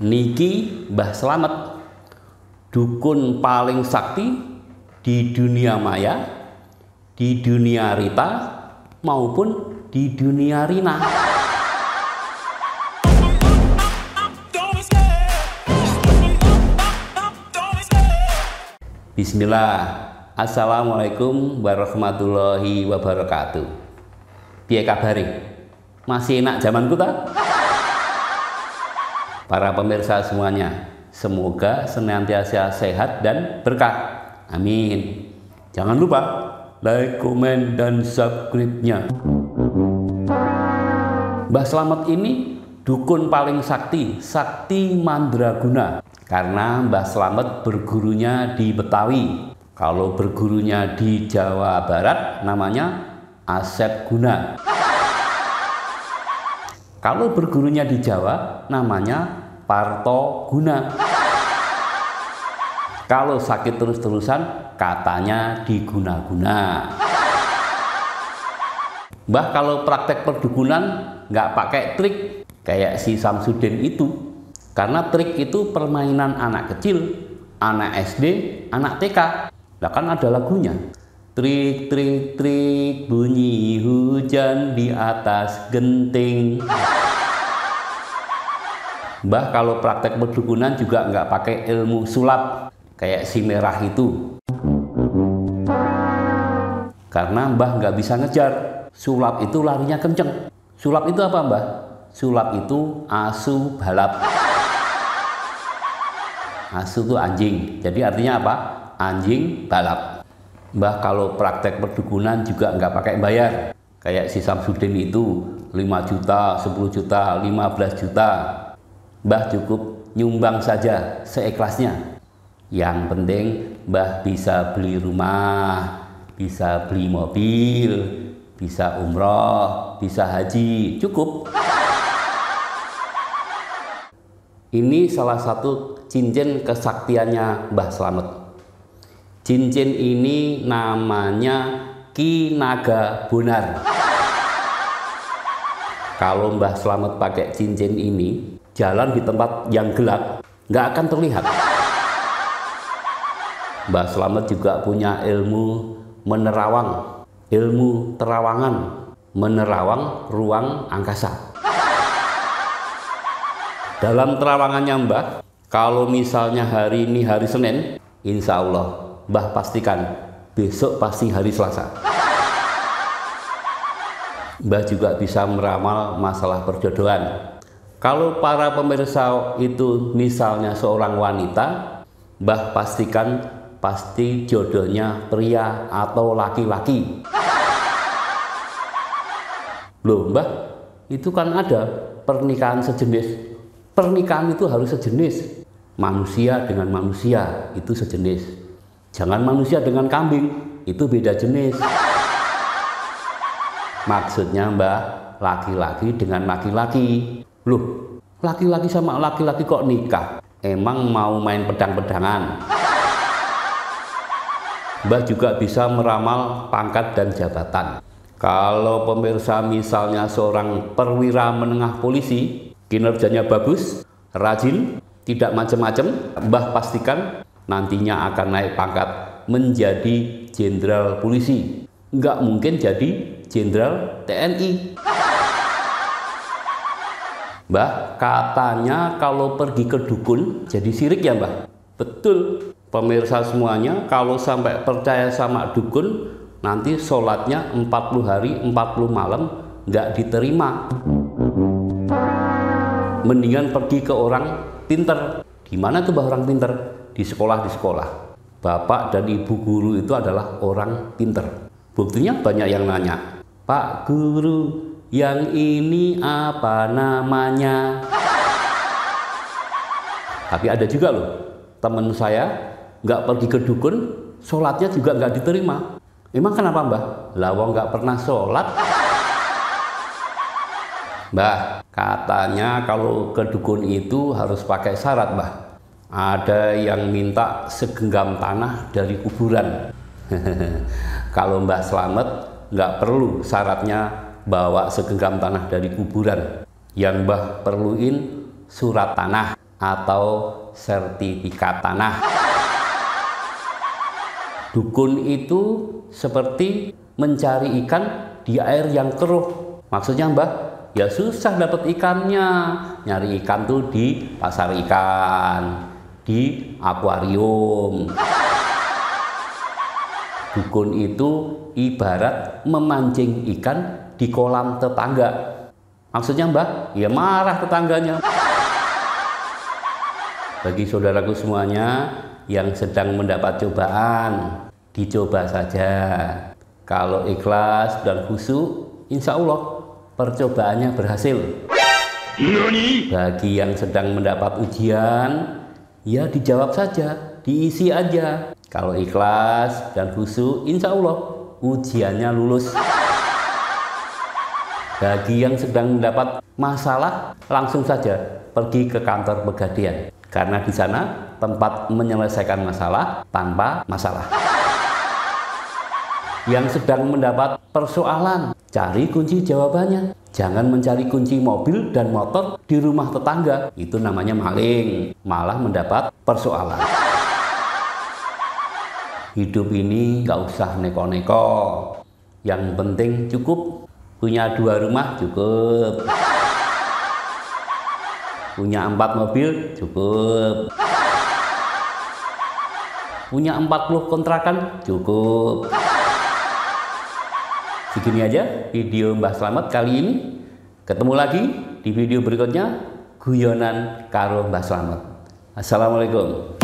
Niki Mbah Slamet dukun paling sakti di dunia maya, di dunia rita maupun di dunia rina. Bismillah. Assalamualaikum warahmatullahi wabarakatuh. Piye kabari? Masih enak zamanku tak? Para pemirsa semuanya, semoga senantiasa sehat dan berkah. Amin. Jangan lupa like, komen, dan subscribe-nya. Mbah Slamet ini dukun paling sakti, sakti mandraguna. Karena Mbah Slamet bergurunya di Betawi. Kalau bergurunya di Jawa Barat namanya Asep Guna. Kalau bergurunya di Jawa namanya Parto Guna. Kalau sakit terus-terusan katanya diguna-guna. Mbah kalau praktek perdukunan nggak pakai trik kayak si Samsudin itu. Karena trik itu permainan anak kecil, anak SD, anak TK. Nah kan ada lagunya. Trik, trik, trik, bunyi hujan di atas genting. Mbah kalau praktek perdukunan juga nggak pakai ilmu sulap kayak si merah itu. Karena Mbah nggak bisa ngejar. Sulap itu larinya kenceng. Sulap itu apa Mbah? Sulap itu asu balap. Asu itu anjing. Jadi artinya apa? Anjing balap. Mbah kalau praktek perdukunan juga nggak pakai bayar. Kayak si Samsudin itu 5 juta, 10 juta, 15 juta. Mbah cukup nyumbang saja seikhlasnya. Yang penting Mbah bisa beli rumah, bisa beli mobil, bisa umroh, bisa haji, cukup. Ini salah satu cincin kesaktiannya Mbah Slamet. Cincin ini namanya Kinaga Bonar. Kalau Mbah Slamet pakai cincin ini, jalan di tempat yang gelap nggak akan terlihat. Mbah Slamet juga punya ilmu menerawang, ilmu terawangan, menerawang ruang angkasa. Dalam terawangannya Mbah, kalau misalnya hari ini hari Senin, insya Allah Mbah pastikan besok pasti hari Selasa. Mbah juga bisa meramal masalah perjodohan. Kalau para pemirsa itu misalnya seorang wanita, Mbah pastikan pasti jodohnya pria atau laki-laki. Loh Mbah, itu kan ada pernikahan sejenis pernikahan itu harus sejenis. Manusia dengan manusia itu sejenis. Jangan manusia dengan kambing, itu beda jenis. Maksudnya mbak, laki-laki dengan laki-laki. Loh, laki-laki sama laki-laki kok nikah? Emang mau main pedang-pedangan? Mbak juga bisa meramal pangkat dan jabatan. Kalau pemirsa misalnya seorang perwira menengah polisi, kinerjanya bagus, rajin, tidak macam-macam, Mbah pastikan nantinya akan naik pangkat menjadi jenderal polisi. Nggak mungkin jadi jenderal TNI. Mbah, katanya kalau pergi ke dukun jadi sirik ya Mbah? Betul. Pemirsa semuanya kalau sampai percaya sama dukun nanti sholatnya 40 hari 40 malam nggak diterima mendingan pergi ke orang pinter di mana tuh orang pinter di sekolah di sekolah. Bapak dan ibu guru itu adalah orang pinter. Buktinya banyak yang nanya pak guru yang ini apa namanya? Tapi ada juga loh teman saya nggak pergi ke dukun sholatnya juga nggak diterima. Emang kenapa mbah? Lawang nggak pernah sholat. Mbah, katanya kalau ke dukun itu harus pakai syarat, Mbah. Ada yang minta segenggam tanah dari kuburan. kalau Mbah Slamet nggak perlu syaratnya bawa segenggam tanah dari kuburan. Yang Mbah perluin surat tanah atau sertifikat tanah. Dukun itu seperti mencari ikan di air yang keruh. Maksudnya mbah, ya susah dapat ikannya. Nyari ikan tuh di pasar ikan, di akuarium. Dukun itu ibarat memancing ikan di kolam tetangga. Maksudnya mbah, ya marah tetangganya. Bagi saudaraku semuanya yang sedang mendapat cobaan, dicoba saja. Kalau ikhlas dan khusyuk, insya Allah percobaannya berhasil. Bagi yang sedang mendapat ujian, ya dijawab saja, diisi aja. Kalau ikhlas dan khusyuk, insya Allah ujiannya lulus. Bagi yang sedang mendapat masalah, langsung saja pergi ke kantor pegadian. Karena di sana tempat menyelesaikan masalah tanpa masalah yang sedang mendapat persoalan, cari kunci jawabannya. Jangan mencari kunci mobil dan motor di rumah tetangga. Itu namanya maling, malah mendapat persoalan. Hidup ini nggak usah neko-neko. Yang penting cukup punya dua rumah cukup. Punya empat mobil cukup. Punya 40 kontrakan cukup. Segini aja video Mbah Slamet kali ini. Ketemu lagi di video berikutnya guyonan karo Mbah Slamet. Assalamualaikum.